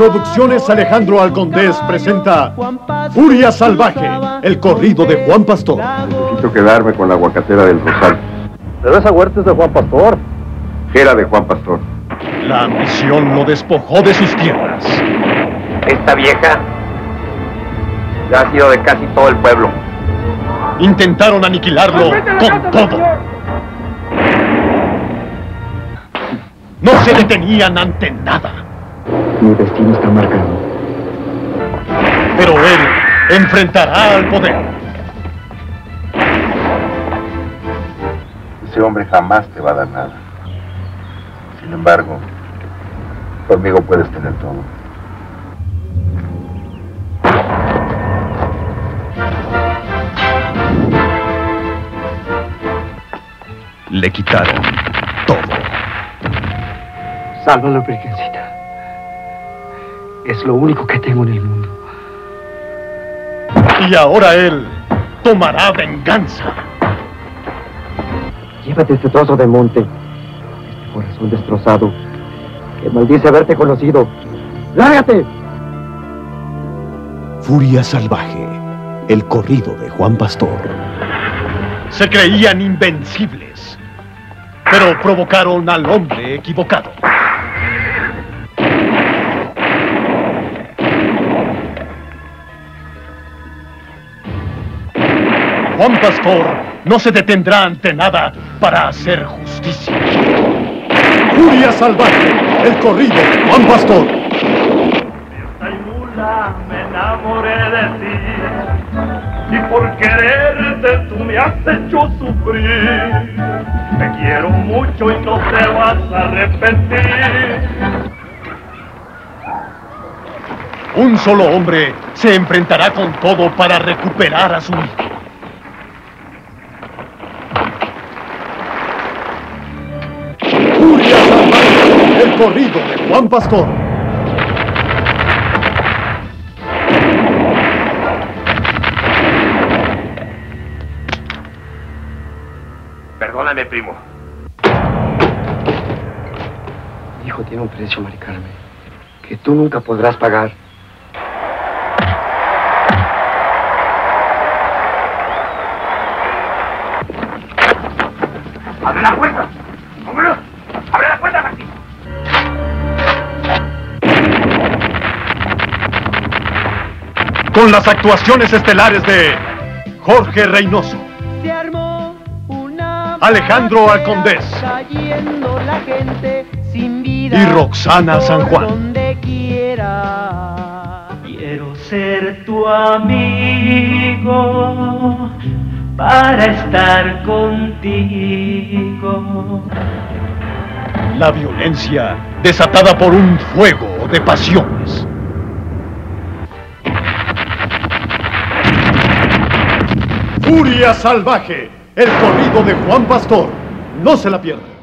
Producciones Alejandro Alcondés presenta Furia Salvaje, el corrido de Juan Pastor. Necesito quedarme con la aguacatera del Rosal. Pero esa huerta es de Juan Pastor. Era de Juan Pastor. La ambición lo despojó de sus tierras. Esta vieja ya ha sido de casi todo el pueblo. Intentaron aniquilarlo con todo. No se detenían ante nada. Mi destino está marcado. Pero él enfrentará al poder. Ese hombre jamás te va a dar nada. Sin embargo, conmigo puedes tener todo. Le quitaron todo. Sálvalo, Virgencita. Es lo único que tengo en el mundo. Y ahora él tomará venganza. Llévate este trozo de monte. Este corazón destrozado. Que maldice haberte conocido. ¡Lárgate! Furia Salvaje, el corrido de Juan Pastor. Se creían invencibles, pero provocaron al hombre equivocado. Juan Pastor no se detendrá ante nada para hacer justicia. Furia Salvaje, el corrido Juan Pastor. Taimula, me enamoré de ti y por quererte tú me has hecho sufrir. Te quiero mucho y no te vas a arrepentir. Un solo hombre se enfrentará con todo para recuperar a su hijo. Corrido de Juan Pastor. Perdóname, primo. Mi hijo tiene un precio, Mari Carmen, que tú nunca podrás pagar. ¡Abre la puerta! Con las actuaciones estelares de Jorge Reynoso, Se armó una Alejandro Alcondés y Roxana San Juan. donde quiera. Quiero ser tu amigo para estar contigo. La violencia desatada por un fuego de pasiones. Furia Salvaje, el corrido de Juan Pastor. No se la pierdan.